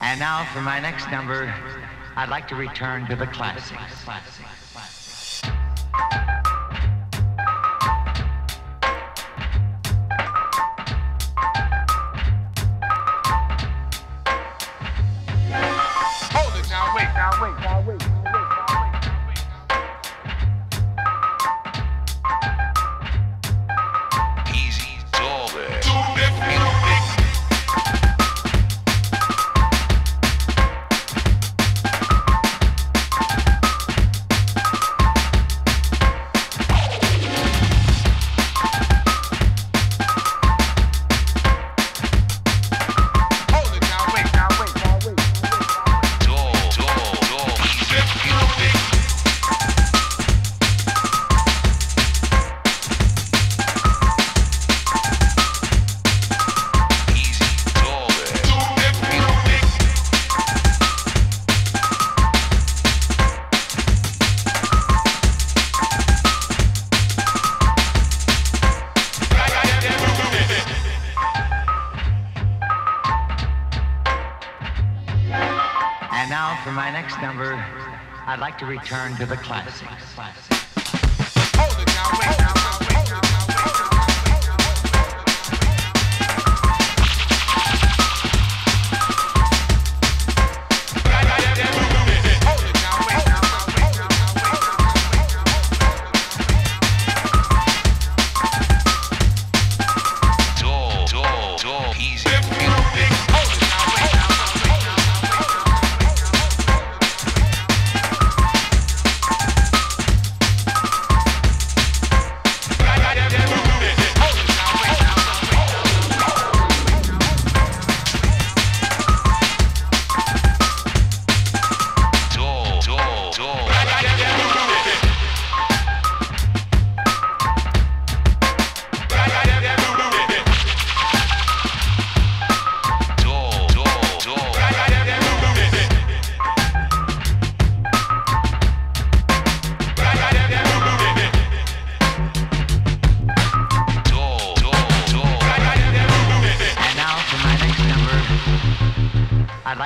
And now for my next number, I'd like to return to the classics. For my next number, I'd like to return to the classics. Hold it now, wait now.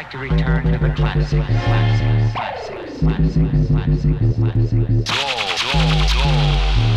like to return to the classics. Classics. Classics. Classics. Classics. Classics. Classics.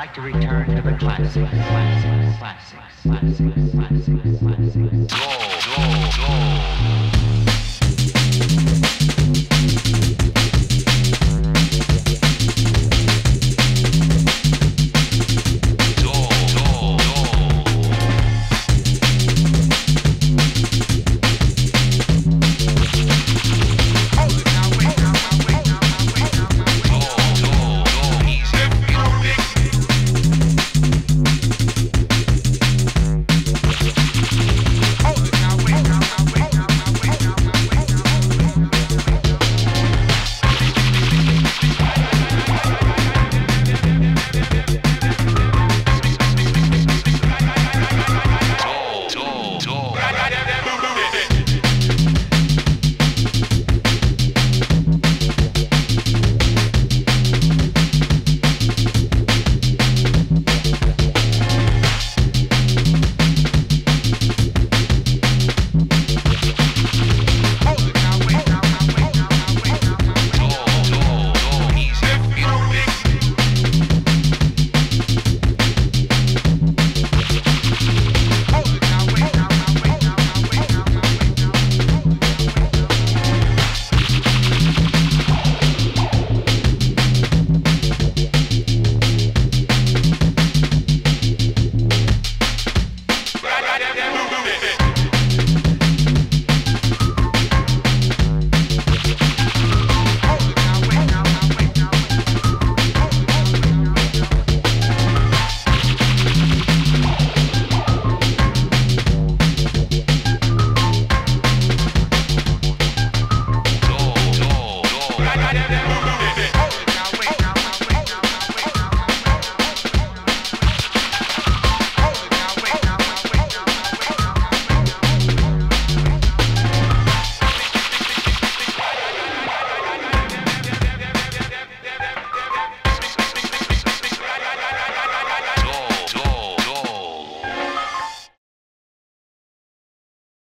Like to return to the classics. Classics, classics, classics, classics,